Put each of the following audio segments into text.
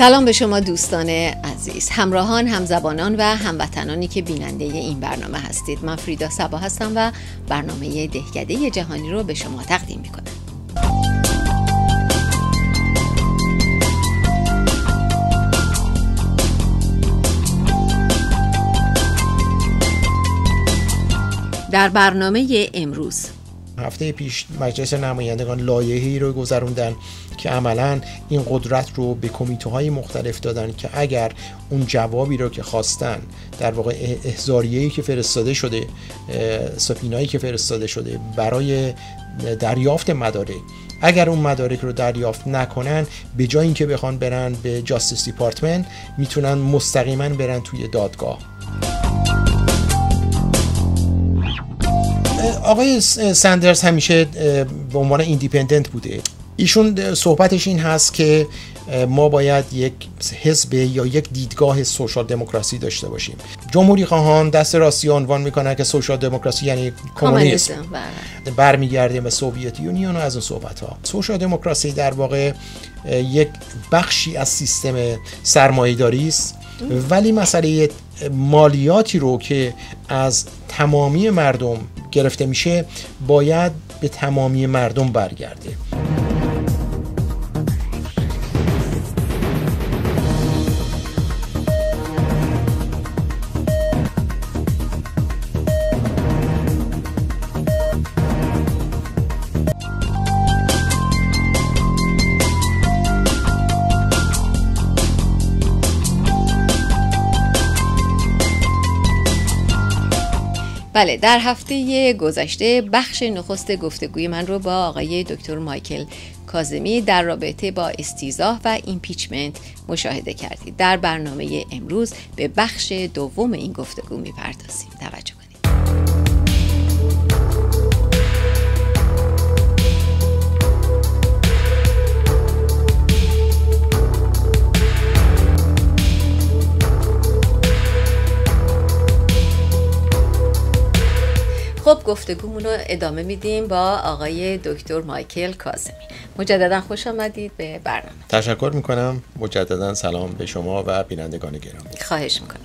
سلام به شما دوستان عزیز. همراهان همزبانان و هموطنانی که بیننده این برنامه هستید. من فریدا سبا هستم و برنامه دهکده جهانی رو به شما تقدیم می‌کنم. در برنامه امروز هفته پیش مجلس نمایندگان لایحه‌ای رو گذروندن. که عملا این قدرت رو به کمیته های مختلف دادن که اگر اون جوابی رو که خواستن در واقع احزاریه‌ای که فرستاده شده سفینایی که فرستاده شده برای دریافت مدارک اگر اون مدارک رو دریافت نکنن به جای اینکه بخوان برن به جاستیس دیپارتمنت می‌تونن مستقیما برن توی دادگاه. آقای سندرز همیشه به عنوان independent بوده. ایشون صحبتش این هست که ما باید یک حزب یا یک دیدگاه social democracy داشته باشیم. جمهوری خواهان دست راستی عنوان می‌کنن که social democracy یعنی کمونیسم. بله. برمیگرده به Soviet Union و از اون صحبت ها social democracy در واقع یک بخشی از سیستم سرمایه‌داری است. ولی مسئله مالیاتی رو که از تمامی مردم گرفته میشه باید به تمامی مردم برگرده. بله در هفته گذشته بخش نخست گفتگوی من رو با آقای دکتر مایکل کازمی در رابطه با استیزاه و ایمپیچمنت مشاهده کردید. در برنامه امروز به بخش دوم این گفتگو می‌پردازیم. توجه گفتگومون رو ادامه میدیم با آقای دکتر مایکل کازمی. مجددا خوش آمدید به برنامه. تشکر می‌کنم. مجددا سلام به شما و بینندگان گرامی. خواهش می‌کنم.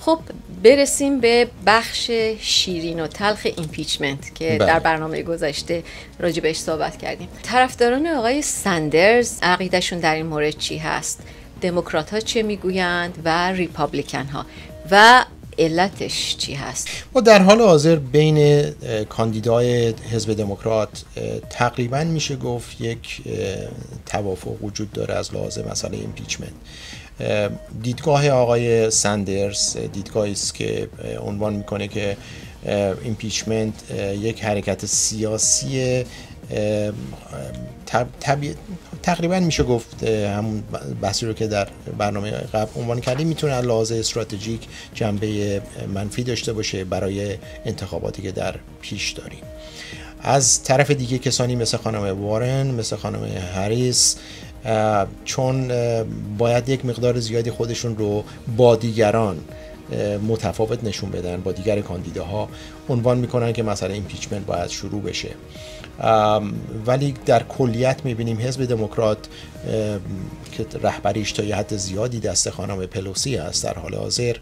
خب برسیم به بخش شیرین و تلخ impeachment که بله. در برنامه گذشته راجع بهش صحبت کردیم. طرفداران آقای سندرز عقیدهشون در این مورد چی هست؟ دموکرات ها چه می‌گویند و Republican ها و علتش چی هست؟ ما در حال حاضر بین کاندیدای حزب دموکرات تقریبا میشه گفت یک توافق وجود داره از لحاظ مسئله impeachment دیدگاه آقای سندرز دیدگاهی است که عنوان می‌کنه که impeachment یک حرکت سیاسی تقریبا میشه گفت همون بحثی رو که در برنامه قبل عنوان کردیم می‌تونه لحاظ استراتژیک جنبه منفی داشته باشه برای انتخاباتی که در پیش داریم. از طرف دیگه کسانی مثل خانم وارن مثل خانم هریس چون باید یک مقدار زیادی خودشون رو با دیگران متفاوت نشون بدن با دیگر کاندیداها عنوان می‌کنن که مسئله ایمپیچمنت باید شروع بشه. ولی در کلیت می‌بینیم حزب دموکرات که رهبریش تا یه حد زیادی دست خانم پلوسی است در حال حاضر.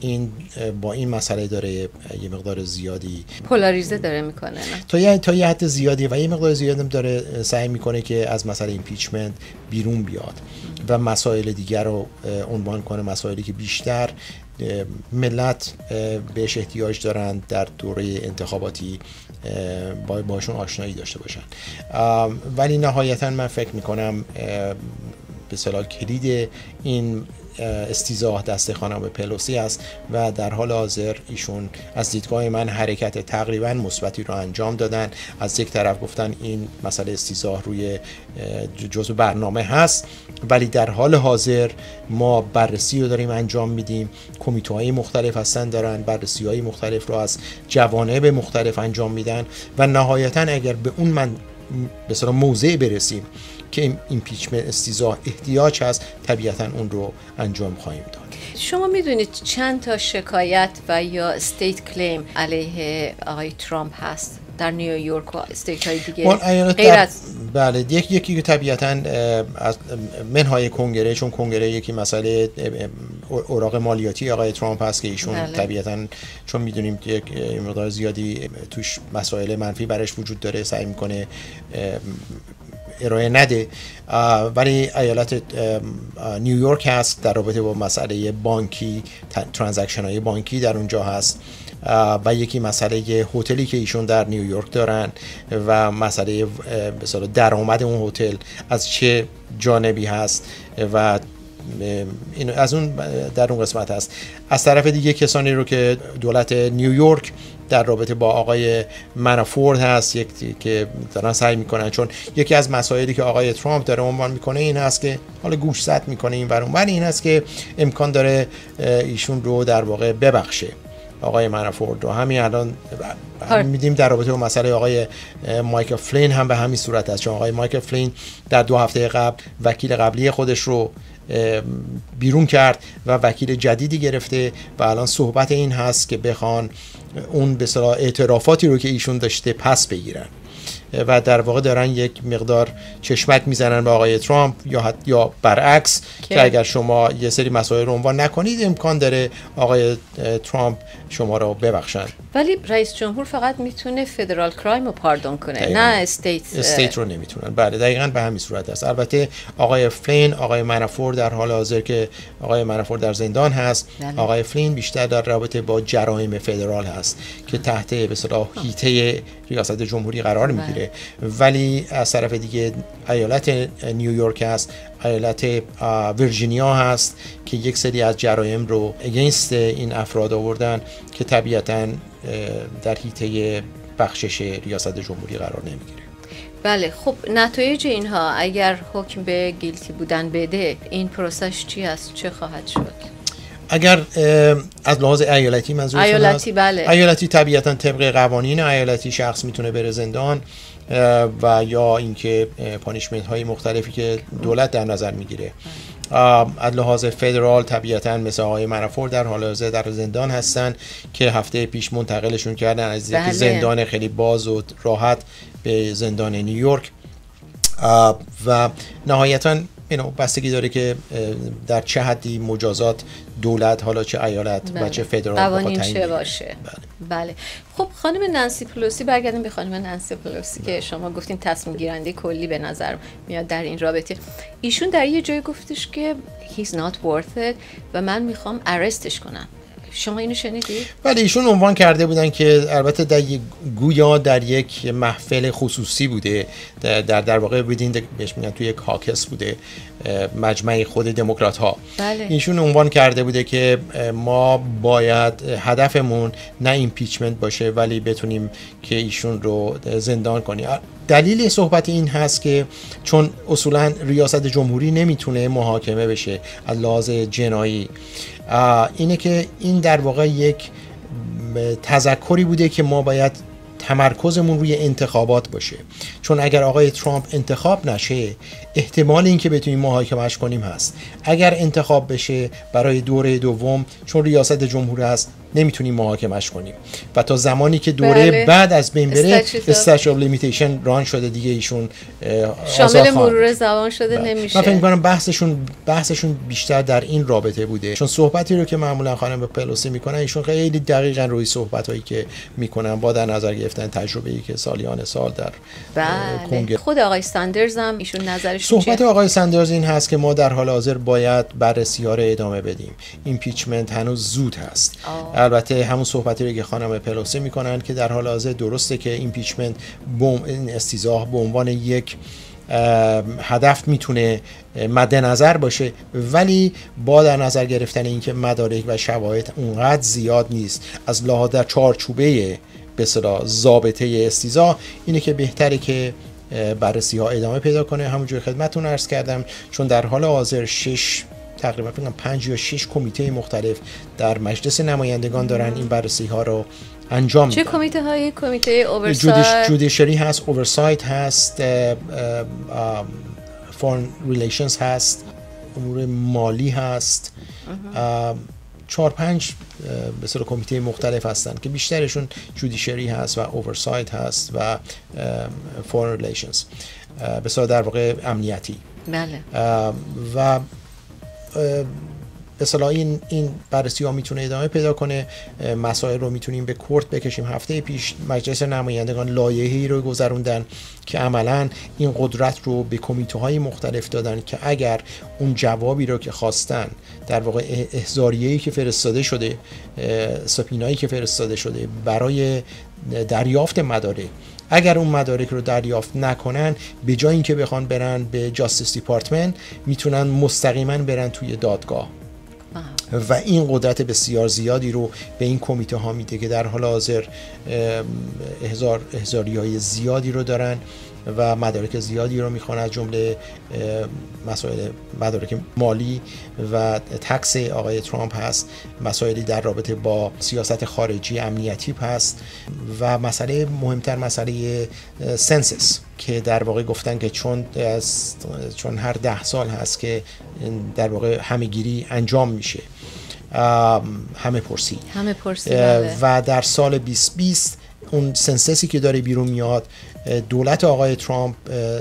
این با این مسئله داره یه مقدار زیادی پولاریزه داره می‌کنه تا یه تا یه حد زیادی و یه مقدار زیادی داره سعی می‌کنه که از مسئله impeachment بیرون بیاد و مسائل دیگر رو عنوان کنه مسائلی که بیشتر ملت بهش احتیاج دارند در دوره انتخاباتی باشون آشنایی داشته باشن ولی نهایتا من فکر می‌کنم به صلاح کلید این استیزاه دست خانم پلوسی است و در حال حاضر ایشون از دیدگاه من حرکت تقریبا مثبتی رو انجام دادن. از یک طرف گفتن این مسئله استیزاه روی جزء برنامه هست ولی در حال حاضر ما بررسی رو داریم انجام میدیم. کمیته های مختلف هستن دارن بررسی های مختلف رو از جوانب مختلف انجام میدن و نهایتا اگر به اون من به موضع برسیم که این impeachment استیضاح احتیاج هست طبیعتا اون رو انجام خواهیم داد شما می‌دونید چند تا شکایت و یا state claim علیه آقای ترامپ هست در نیویورک و state های دیگه غیر از بله یکی یکی که طبیعتا از منهای کنگره چون کنگره یکی مسئله اوراق مالیاتی آقای ترامپ هست که ایشون بله. طبیعتا چون می‌دونیم یک مقدار زیادی توش مسائل منفی برش وجود داره سعی می‌کنه ارائه نده. ولی ایالت نیویورک هست در رابطه با مسئله بانکی ترانزکشن های بانکی در اونجا هست. و یکی مسئله هتلی که ایشون در نیویورک دارن و مسئله مثلا درآمد اون هتل از چه جانبی هست و این از اون در اون قسمت هست. از طرف دیگه کسانی رو که دولت نیویورک در رابطه با آقای منافورد هست یک که دارن سعی می‌کنن چون یکی از مسائلی که آقای ترامپ داره عنوان می‌کنه این هست که حالا گوش زد می‌کنه این ولی این هست که امکان داره ایشون رو در واقع ببخشه. آقای منافورد رو همین الان میدیم در رابطه با مسئله آقای مایکل فلین هم به همین صورت است. چون آقای مایکل فلین در دو هفته قبل وکیل قبلی خودش رو بیرون کرد و وکیل جدیدی گرفته و الان صحبت این هست که بخوان اون به اعترافاتی رو که ایشون داشته پس بگیرن. و در واقع دارن یک مقدار چشمک می‌زنن به آقای ترامپ یا یا برعکس که اگر شما یه سری مسائل رو عنوان نکنید امکان داره آقای ترامپ شما رو ببخشن. ولی رئیس جمهور فقط می‌تونه federal crime رو pardon کنه نه state state رو نمی‌تونن. بله دقیقا به همین صورت است. البته آقای فلین آقای منافورت در حال حاضر که آقای منافورت در زندان هست. بله. آقای فلین بیشتر در رابطه با جرایم فدرال هست که تحت به اصطلاح حیطه ریاست جمهوری قرار بله. می‌گیره ولی از طرف دیگه ایالت نیویورک هست. ایالت ویرجینیا هست که یک سری از جرایم رو against این افراد آوردن که طبیعتا در حیطه بخشش ریاست جمهوری قرار نمی‌گیره. بله خب نتایج اینها اگر حکم به guilty بودن بده این پروسش چی است؟ چه خواهد شد؟ اگر از لحاظ ایالتی منظور ایالتی بله. ایالتی طبیعتا طبق قوانین ایالتی شخص می‌تونه بره زندان. و یا اینکه پانیشمنت های مختلفی که دولت در نظر می‌گیره از لحاظ فدرال طبیعتا مثل آقای منافور در حال حاضر در زندان هستن که هفته پیش منتقلشون کردن از بله. زندان خیلی باز و راحت به زندان نیویورک و نهایتا بستگی داره که در چه حدی مجازات دولت حالا چه ایالت بله. و چه فدرال قوانین چه باشه بله. بله. خب خانم نانسی پلوسی برگردیم به خانم نانسی پلوسی که شما گفتین تصمیم گیرنده کلی به نظر میاد در این رابطه ایشون در یه جای گفتش که he's not worth it و من می‌خوام arrest ش کنم شما اینو شنیدید؟ بله ایشون عنوان کرده بودن که البته در یک گویا در یک محفل خصوصی بوده در در واقع بیدین بهش میگن توی caucus بوده مجمع خود دموکرات ها بله. ایشون عنوان کرده بوده که ما باید هدفمون نه ایمپیچمنت باشه ولی بتونیم که ایشون رو زندان کنیم دلیل صحبت این هست که چون اصولا ریاست جمهوری نمی‌تونه محاکمه بشه از لحاظ جنایی اینه که این در واقع یک تذکری بوده که ما باید تمرکزمون روی انتخابات باشه. چون اگر آقای ترامپ انتخاب نشه احتمال اینکه بتونیم محاکمش کنیم هست. اگر انتخاب بشه برای دوره دوم چون ریاست جمهور هست نمی‌تونیم محاکمش کنیم. و تا زمانی که دوره بله. بعد از بین بره statute of limitation run شده دیگه ایشون شامل مرور زمان شده بله. نمیشه. من فکر می‌کنم بحثشون بحثشون بیشتر در این رابطه بوده. چون صحبتی رو که معمولا خانم پلوسی می‌کنن ایشون خیلی دقیقا روی صحبت هایی که می‌کنن با در نظر گرفتن تجربه ای که سالیان سال در بله. خود آقای ساندرز هم ایشون نظرش صحبت آقای ساندرز این هست که ما در حال حاضر باید بررسی ها رو ادامه بدیم. impeachment هنوز زود هست. البته همون صحبتی رو که خانم پلوسی می‌کنن که در حال حاضر درسته که impeachment به معنی استیضاح به عنوان یک هدف می‌تونه مد نظر باشه ولی با در نظر گرفتن اینکه مدارک و شواهد اونقدر زیاد نیست از لحاظ در چارچوبه به ضابطه استیضاح اینه که بهتره که بررسی ها ادامه پیدا کنه. همونجور خدمتتون عرض کردم چون در حال حاضر شش تقریبا فکر پنج یا شش کمیته مختلف در مجلس نمایندگان دارن این بررسی ها رو انجام چه کمیته های کمیته oversight judiciary هست oversight هست foreign relations هست امور مالی هست. چهار پنج به کمیته مختلف هستن که بیشترشون judiciary هست و oversight هست و foreign relations به در واقع امنیتی. بله. و به این این بررسی ها می‌تونه ادامه پیدا کنه. مسائل رو می‌تونیم به court بکشیم. هفته پیش مجلس نمایندگان لایحه‌ای رو گذروندن که عملا این قدرت رو به کمیته های مختلف دادن که اگر اون جوابی رو که خواستن در واقع احزاریه‌ای که فرستاده شده سپینایی که فرستاده شده برای دریافت مدارک اگر اون مدارک رو دریافت نکنن به جای اینکه بخوان برن به جاستس دیپارتمنت می‌تونن مستقیما برن توی دادگاه. و این قدرت بسیار زیادی رو به این کمیته ها میده که در حال حاضر هزار هزاری های زیادی رو دارن. و مدارک زیادی رو می‌خوان از جمله مسائل مدارک مالی و تکس آقای ترامپ هست مسائلی در رابطه با سیاست خارجی امنیتی هست و مسئله مهمتر مسئله سنسس که در واقع گفتن که چون چون هر ده سال هست که در واقع همهگیری انجام میشه همه پرسی همه پرسی بله. و در سال 2020 اون census ی که داره بیرون میاد دولت آقای ترامپ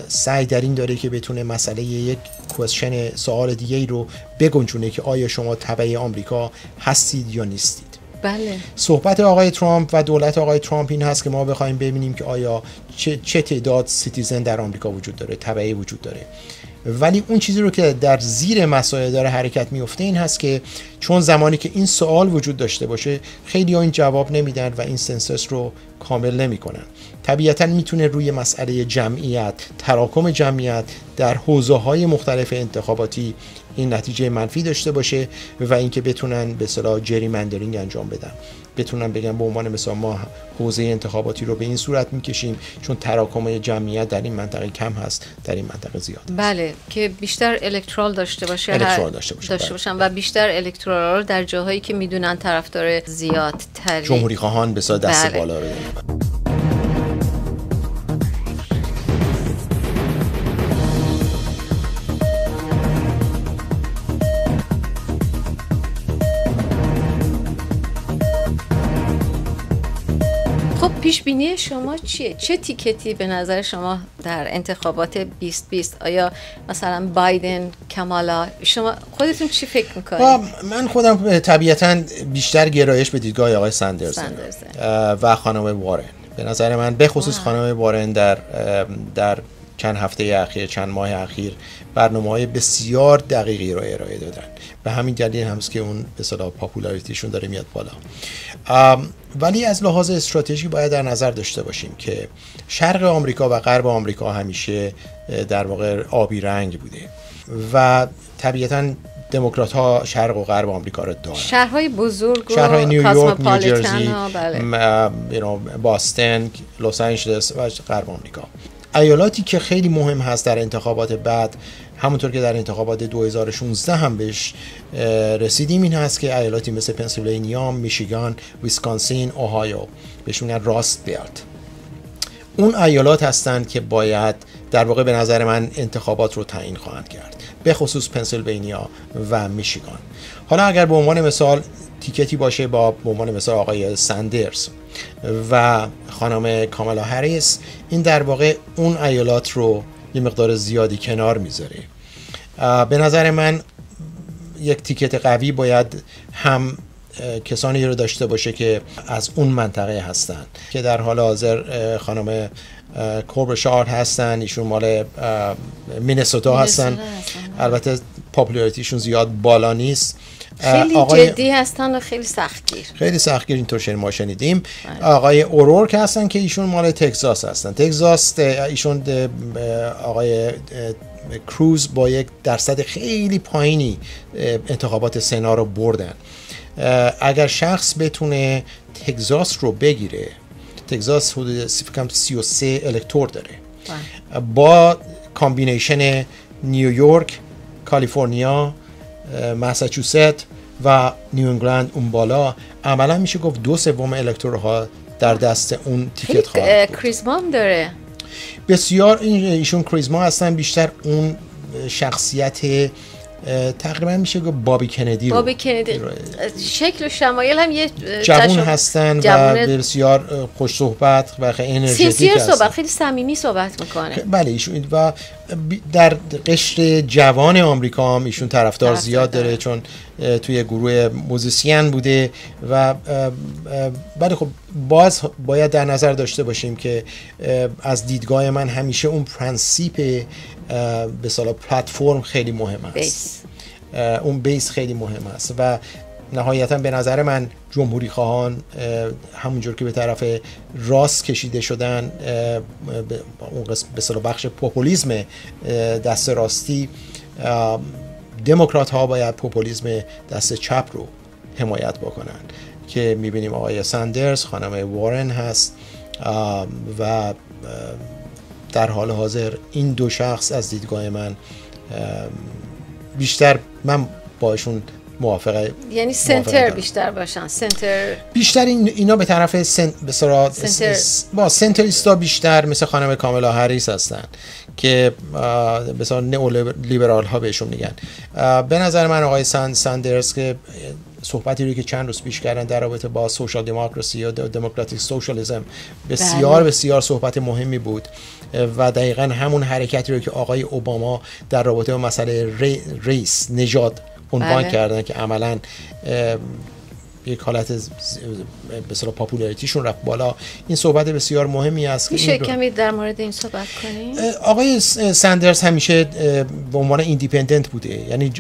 سعی در این داره که بتونه مسئله یک question سوال دیگه ای رو بگنجونه که آیا شما تبعه آمریکا هستید یا نیستید بله. صحبت آقای ترامپ و دولت آقای ترامپ این هست که ما بخوایم ببینیم که آیا چه, چه تعداد citizen در آمریکا وجود داره تبعی وجود داره ولی اون چیزی رو که در زیر مسائل داره حرکت میفته این هست که چون زمانی که این سوال وجود داشته باشه خیلی ها این جواب نمیدن و این census رو کامل نمی‌کنن. طبیعتا می‌تونه روی مسئله جمعیت تراکم جمعیت در حوزه های مختلف انتخاباتی این نتیجه منفی داشته باشه و اینکه بتونن به اصطلاح gerrymandering انجام بدن بتونن بگن به عنوان مثلا ما حوزه انتخاباتی رو به این صورت می‌کشیم چون تراکم جمعیت در این منطقه کم هست در این منطقه زیاد بله که بیشتر electoral داشته باشه electoral داشته, باشه. داشته بله. باشن و بیشتر electoral رو در جاهایی که می‌دونن طرفدار زیاد تری جمهوری خواهان به دست بله. بالا رو پیش بینی شما چیه؟ چه تیکتی به نظر شما در انتخابات 2020 آیا مثلا بایدن کمالا شما خودتون چی فکر می‌کنید؟ من خودم طبیعتا بیشتر گرایش به دیدگاه آقای سندرز و خانم وارن. به نظر من به خصوص خانم وارن در در چند هفته اخیر چند ماه اخیر برنامه های بسیار دقیقی رو ارائه دادن. به همین دلیل همست که اون به صلاح پاپولاریتیشون داره میاد بالا. ولی از لحاظ استراتژی باید در نظر داشته باشیم که شرق آمریکا و غرب آمریکا همیشه در واقع آبی رنگ بوده و طبیعتا دموکرات ها شرق و غرب آمریکا رو دارن. شهرهای بزرگ شهرهای نیویورک، نیوجرسی، بله. باستن، لس آنجلس و غرب آمریکا. ایالاتی که خیلی مهم هست در انتخابات بعد همونطور که در انتخابات 2016 هم بهش رسیدیم این هست که ایالاتی مثل پنسیلوانیا، میشیگان، ویسکانسین، اوهایو بهش میگن راست بیلت. اون ایالات هستند که باید در واقع به نظر من انتخابات رو تعیین خواهند کرد به خصوص پنسیلوانیا و میشیگان. حالا اگر به عنوان مثال تیکتی باشه با به عنوان مثال آقای سندرز و خانم کاملا هریس این در واقع اون ایالات رو یه مقدار زیادی کنار می‌ذاره به نظر من یک تیکت قوی باید هم کسانی رو داشته باشه که از اون منطقه هستن که در حال حاضر خانم کوربشار هستن ایشون مال مینسوتا هستن. البته پاپولاریتیشون زیاد بالا نیست. خیلی آقای... جدی هستن و خیلی سختگیر. خیلی سختگیر اینطور شنید ما شنیدیم. بله. آقای اورورک هستن که ایشون مال تگزاس هستن. تگزاس ایشون آقای کروز با یک درصد خیلی پایینی انتخابات سنا رو بردن. اگر شخص بتونه تگزاس رو بگیره تگزاس حدود 33 الکتور داره. بله. با combination نیویورک کالیفرنیا مساچوست و نیو انگلند اون بالا. عملا میشه گفت دو سوم الکتورها در دست اون تیکت خواهد charisma داره. بسیار ایشون charisma هستن بیشتر اون شخصیت تقریبا میشه که بابی کندی رو. بابی کندی. شکل و شمایل هم یه جوون هستن و بسیار خوش صحبت و خیلی energetic صحبت خیلی صمیمی صحبت می‌کنه. بله ایشون و در قشر جوان آمریکا هم ایشون طرفدار زیاد داره چون توی گروه musician بوده و بله خب باز باید در نظر داشته باشیم که از دیدگاه من همیشه اون principle به صلاح پلتفرم خیلی مهم است base. اون base خیلی مهم است و نهایتا به نظر من جمهوری خواهان همونجور که به طرف راست کشیده شدن اون به بخش پوپولیزم دست راستی دموکرات ها باید پوپولیزم دست چپ رو حمایت بکنن که می‌بینیم آقای ساندرز خانم وارن هست و در حال حاضر این دو شخص از دیدگاه من بیشتر من باشون موافقه یعنی سنتر بیشتر باشن سنتر بیشتر این اینا به طرف سن... به سنتر. با سنتریستا بیشتر مثل خانم کاملا هریس هستن که به نئو لیبرال ها بهشون میگن به نظر من آقای سان ساندرز که صحبتی رو که چند روز پیش کردن در رابطه با سوشال دموکراسی یا دموکراتیک سوشالیسم بسیار بله. بسیار صحبت مهمی بود و دقیقا همون حرکتی رو که آقای اوباما در رابطه با مسئله race نژاد عنوان بله. کردن که عملا یک حالت به اصطلاح popularity شون رفت بالا. این صحبت بسیار مهمی است میشه کمی در مورد این صحبت کنیم؟ آقای سندرز همیشه به عنوان independent بوده. یعنی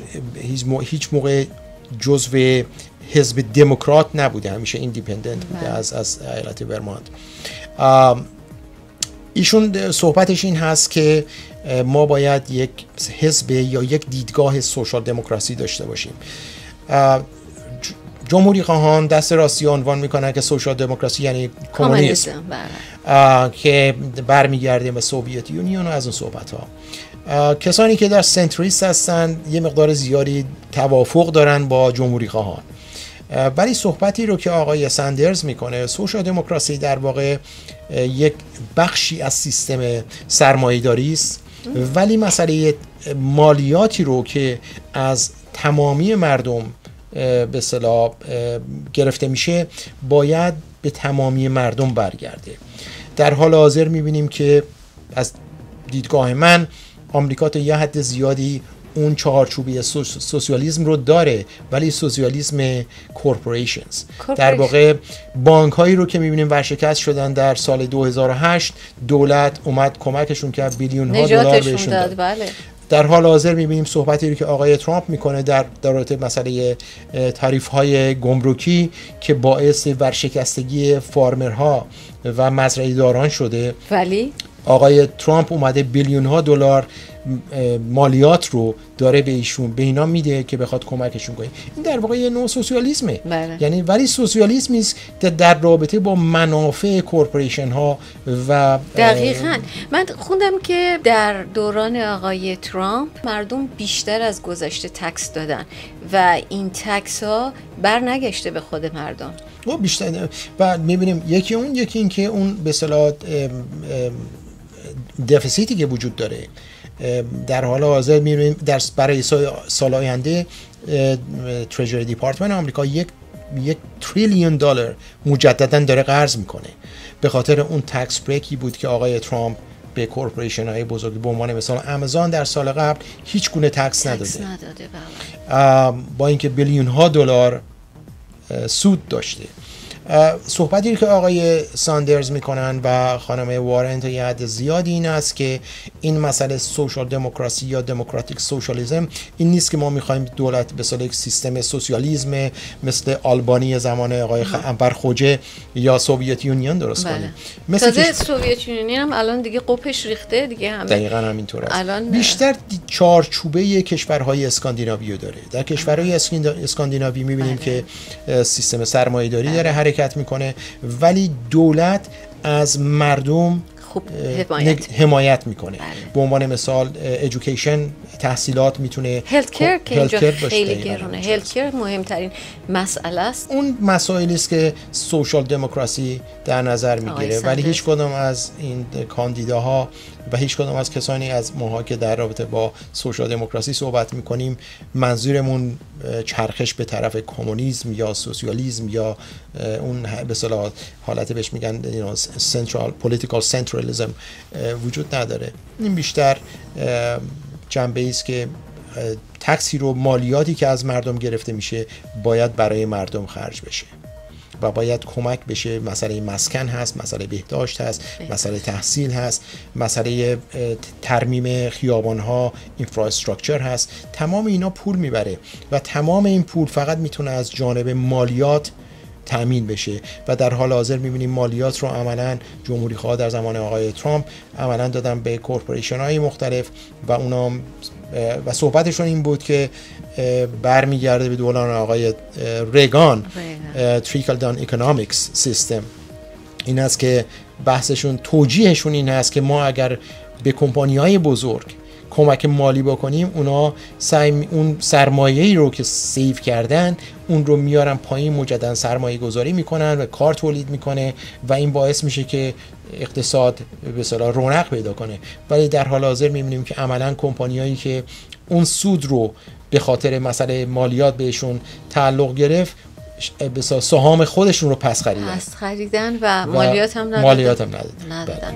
هیچ موقع جزو حزب دموکرات نبوده. همیشه independent بوده بله. از از ایالت ورمانت. ایشون صحبتش این هست که ما باید یک حزب یا یک دیدگاه social democracy داشته باشیم. جمهوری خواهان دست راستی عنوان می‌کنن که social democracy یعنی کمونیسم. بله. که برمیگرده به Soviet Union و از اون صحبت ها کسانی که در centrist هستن یه مقدار زیادی توافق دارن با جمهوری خواهان. ولی صحبتی رو که آقای سندرز می‌کنه سوشال دموکراسی در واقع یک بخشی از سیستم سرمایه‌داری است. ولی مسئله مالیاتی رو که از تمامی مردم به صلاح گرفته میشه باید به تمامی مردم برگرده. در حال حاضر می‌بینیم که از دیدگاه من آمریکا تا یه حد زیادی اون چهارچوبی سوسیالیسم رو داره ولی سوسیالیسم کورپوریشنز در واقع بانک هایی رو که می‌بینیم ورشکست شدن در سال 2008 دولت اومد کمکشون کرد بیلیون ها دلار بهشون داد, بله. در حال حاضر می‌بینیم صحبتی رو که آقای ترامپ می‌کنه در در مسئله تعریف های گمرکی که باعث ورشکستگی فارمرها و مزرعه داران شده. ولی؟ آقای ترامپ اومده بیلیون ها دلار مالیات رو داره به ایشون به اینا میده که بخواد کمکشون کنه. این در واقع یه نوع سوسیالیسمه بله. یعنی ولی سوسیالیسمی است در رابطه با منافع کورپوریشن ها و دقیقا. من خوندم که در دوران آقای ترامپ مردم بیشتر از گذشته تکس دادن و این تکس ها بر نگشته به خود مردم. و بیشتر و می‌بینیم یکی اون یکی این که اون به اصطلاح deficit ی که وجود داره در حال حاضر می‌بینیم در برای سال آینده Treasury Department آمریکا یک یک تریلیون دلار مجددا داره قرض می‌کنه. به خاطر اون tax break ی بود که آقای ترامپ به corporation های بزرگی به عنوان مثال آمازون در سال قبل هیچ گونه tax نداده, بله. با اینکه بیلیون ها دلار سود داشته. صحبتی که آقای ساندرز می‌کنن و خانم وارن تا یه حد زیادی این است که این مسئله social democracy یا democratic socialism این نیست که ما می‌خوایم دولت به یک سیستم سوسیالیسم مثل آلبانی زمان آقای انور خوجه یا Soviet Union درست بله. کنیم مثل تازه Soviet Union هم الان دیگه قبحش ریخته دیگه همه دقیقا همینطور است الان بیشتر چارچوبه کشورهای اسکاندیناوی داره در کشورهای اسکاندیناوی می‌بینیم بله. که سیستم سرمایه‌داری داره بله. حرکت می‌کنه. ولی دولت از مردم خوب حمایت, حمایت می‌کنه. بله. به عنوان مثال ادویکیشن تحصیلات می‌تونه هلت کر که اینجا خیلی گرونه هلت کر مهمترین مسئله است. اون مسائلی است که سوشال دموکراسی در نظر می‌گیره. ولی هیچ کدوم از این کاندیداها و هیچ کدوم از کسانی از ماها که در رابطه با سوشال دموکراسی صحبت می‌کنیم منظورمون چرخش به طرف کمونیسم یا سوسیالیسم یا اون به حالت بهش میگن سنترال پولیتیکال سنترالیسم وجود نداره. این بیشتر جنبه است که تکسی رو مالیاتی که از مردم گرفته میشه باید برای مردم خرج بشه و باید کمک بشه. مسئله مسکن هست مسئله بهداشت هست مسئله تحصیل هست مسئله ترمیم خیابان ها اینفراستراکچر هست. تمام اینا پول می‌بره و تمام این پول فقط می‌تونه از جانب مالیات تأمین بشه. و در حال حاضر می‌بینیم مالیات رو عملا جمهوری خواه در زمان آقای ترامپ عملا دادن به کورپوریشن های مختلف و اونا و صحبتشون این بود که برمیگرده به دوران آقای ریگان trickle-down economics سیستم این است که بحثشون توجیهشون این است که ما اگر به کمپانی های بزرگ کمک مالی بکنیم اونا سعی اون سرمایه رو که save کردن اون رو میارن پایین مجددا سرمایه گذاری می‌کنن و کار تولید می‌کنه و این باعث میشه که اقتصاد به اصطلاح رونق پیدا کنه. ولی در حال حاضر می‌بینیم که عملا کمپانیایی که اون سود رو به خاطر مسئله مالیات بهشون تعلق گرفت سهام خودشون رو پس خریدن. پس خریدن و, مالیات هم ندادن. مالیات هم ندادن, ندادن.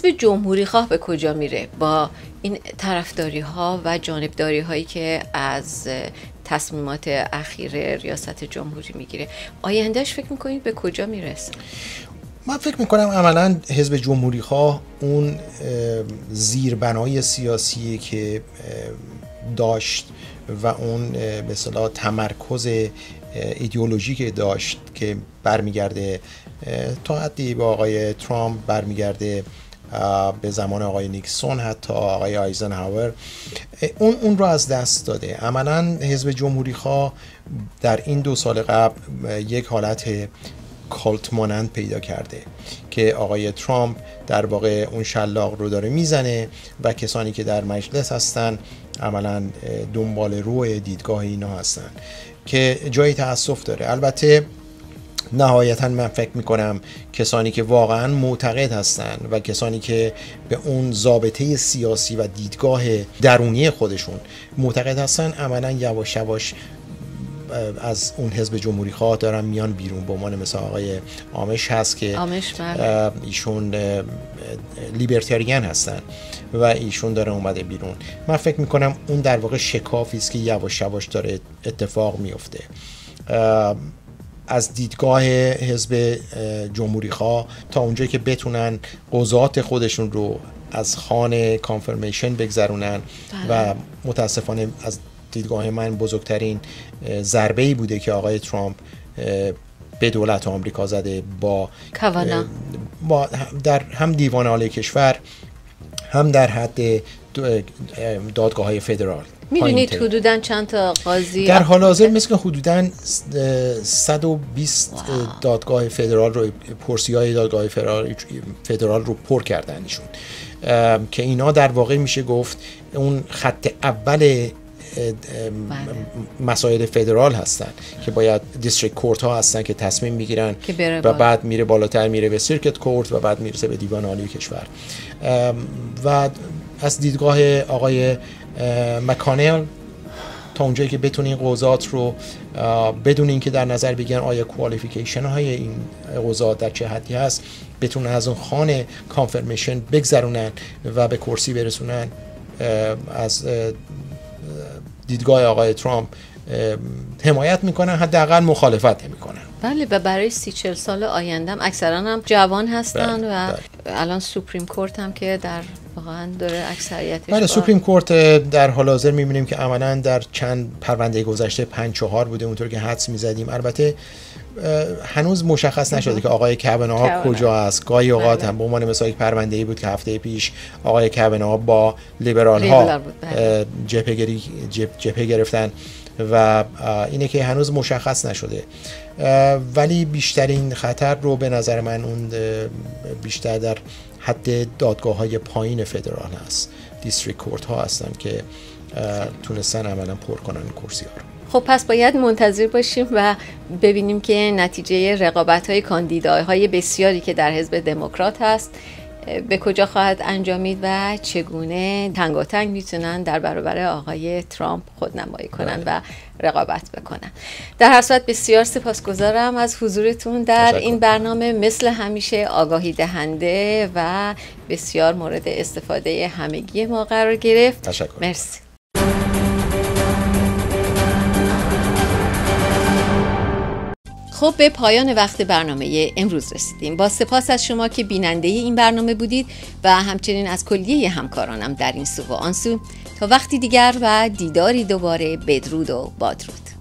حزب جمهوری خواه به کجا میره؟ با این طرفداری ها و جانبداری هایی که از تصمیمات اخیر ریاست جمهوری می‌گیره. آیندهش فکر می‌کنید به کجا می‌رسه؟ من فکر می‌کنم عملا حزب جمهوری خواه اون زیربنای سیاسی که داشت و اون به صلاح تمرکز ایدئولوژی که داشت که برمیگرده تا حدی با آقای ترامپ برمیگرده. به زمان آقای نیکسون حتی آقای آیزنهاور اون اون رو از دست داده. عملا حزب جمهوری خواه در این دو سال قبل یک حالت کالت مانند پیدا کرده که آقای ترامپ در واقع اون شلاق رو داره می‌زنه و کسانی که در مجلس هستن عملا دنبال روی دیدگاه اینا هستن که جای تاسف داره. البته نهایتا من فکر می‌کنم کسانی که واقعا معتقد هستند و کسانی که به اون ضابطه سیاسی و دیدگاه درونی خودشون معتقد هستن عملا یواش یواش از اون حزب جمهوری خواه دارن میان بیرون. به عنوان مثل آقای آمش هست که آمش بله. ایشون لیبرتریان هستن و ایشون داره اومده بیرون. من فکر می‌کنم اون در واقع شکافی است که یواش یواش داره اتفاق میفته از دیدگاه حزب جمهوری خواه تا اونجایی که بتونن قضات خودشون رو از خانه کانفرمیشن بگذرونن و بله. متاسفانه از دیدگاه من بزرگترین ضربه ای بوده که آقای ترامپ به دولت آمریکا زده با, با در هم دیوان عالی کشور هم در حد دادگاه های فدرال می‌دونید حدودا چند تا قاضی در حال حاضر مثل که حدودا 120 دادگاه فدرال رو پرسی های دادگاه فدرال, فدرال رو پر کردن ایشون. که اینا در واقع میشه گفت اون خط اول بله. مسائل فدرال هستن که باید دیستریکت کورت ها هستن که تصمیم می‌گیرن و بعد میره بالاتر میره به سیرکت کورت و بعد می‌رسه به دیوان عالی کشور. و از دیدگاه آقای مکانل تا اونجایی که بتونه این قضات رو بدون اینکه در نظر بگیرن آیا کوالیفیکیشن های این قضات در چه حدی هست بتونن از اون خانه کانفرمیشن بگذرونن و به کرسی برسونن از دیدگاه آقای ترامپ حمایت می‌کنن حداقل مخالفت نمی‌کنن بله و برای سی چل سال آیندهم اکثرا هم جوان هستن بله، و بله. الان سوپریم کورت هم که در واقعا داره اکثریتش بله سوپریم کورت در حال حاضر می‌بینیم که عملا در چند پرونده گذشته پنج چهار بوده اونطور که حدس می‌زدیم البته هنوز مشخص نشده که آقای ها کجا است گاهی اوقات بله. هم به عنوان مثال یک پرونده ای بود که هفته پیش آقای ها با لیبرال ها بله. جبهه گرفتن و اینه که هنوز مشخص نشده ولی بیشترین خطر رو به نظر من اون بیشتر در حد دادگاه های پایین فدرال هست. دیستریک کورت ها هستن که تونستن عملا پر کنن کرسی ها رو. خب پس باید منتظر باشیم و ببینیم که نتیجه رقابت های کاندیداهای بسیاری که در حزب دموکرات هست به کجا خواهد انجامید و چگونه تنگاتنگ می‌تونن در برابر آقای ترامپ خودنمایی کنن بله. و رقابت بکنن در هر صورت بسیار سپاسگزارم از حضورتون در این برنامه مثل همیشه آگاهی دهنده و بسیار مورد استفاده همگی ما قرار گرفت. مرسی خب به پایان وقت برنامه امروز رسیدیم. با سپاس از شما که بیننده این برنامه بودید و همچنین از کلیه همکارانم در این سو و آنسو تا وقتی دیگر و دیداری دوباره بدرود و بادرود